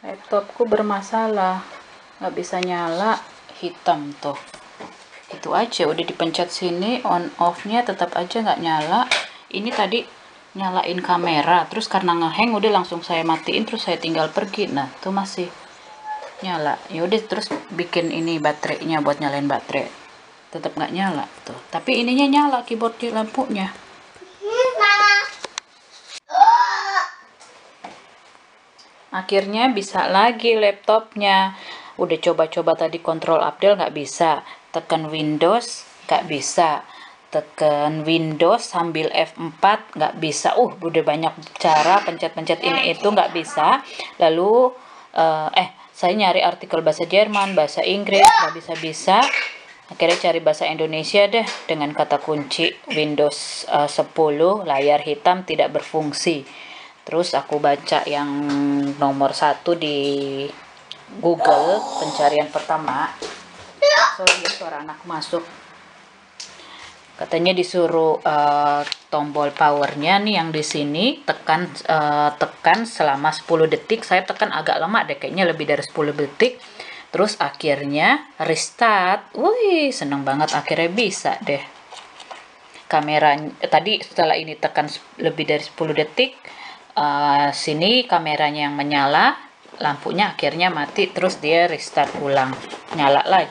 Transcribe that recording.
laptopku bermasalah. Nggak bisa nyala hitam tuh. Itu aja udah dipencet sini on off nya tetap aja nggak nyala. Ini tadi nyalain kamera terus karena ngeheng udah langsung saya matiin terus saya tinggal pergi. Nah tuh masih nyala. Ya udah terus bikin ini baterainya buat nyalain baterai. Tetap nggak nyala tuh. Tapi ininya nyala keyboard lampunya akhirnya bisa lagi laptopnya. Udah coba-coba tadi kontrol Abdel nggak bisa. Tekan Windows nggak bisa. Tekan Windows sambil F4 nggak bisa. Uh udah banyak cara pencet-pencet ini itu nggak bisa. Lalu uh, eh saya nyari artikel bahasa Jerman bahasa Inggris nggak bisa-bisa. Akhirnya cari bahasa Indonesia deh dengan kata kunci Windows uh, 10 layar hitam tidak berfungsi terus aku baca yang nomor satu di Google pencarian pertama. Sorry suara anak masuk. Katanya disuruh uh, tombol powernya nih yang di sini tekan uh, tekan selama 10 detik. Saya tekan agak lama deh kayaknya lebih dari 10 detik. Terus akhirnya restart. Wih seneng banget akhirnya bisa deh. Kamera tadi setelah ini tekan lebih dari 10 detik uh, sini kameranya yang menyala lampunya akhirnya mati terus dia restart ulang. Nyala lagi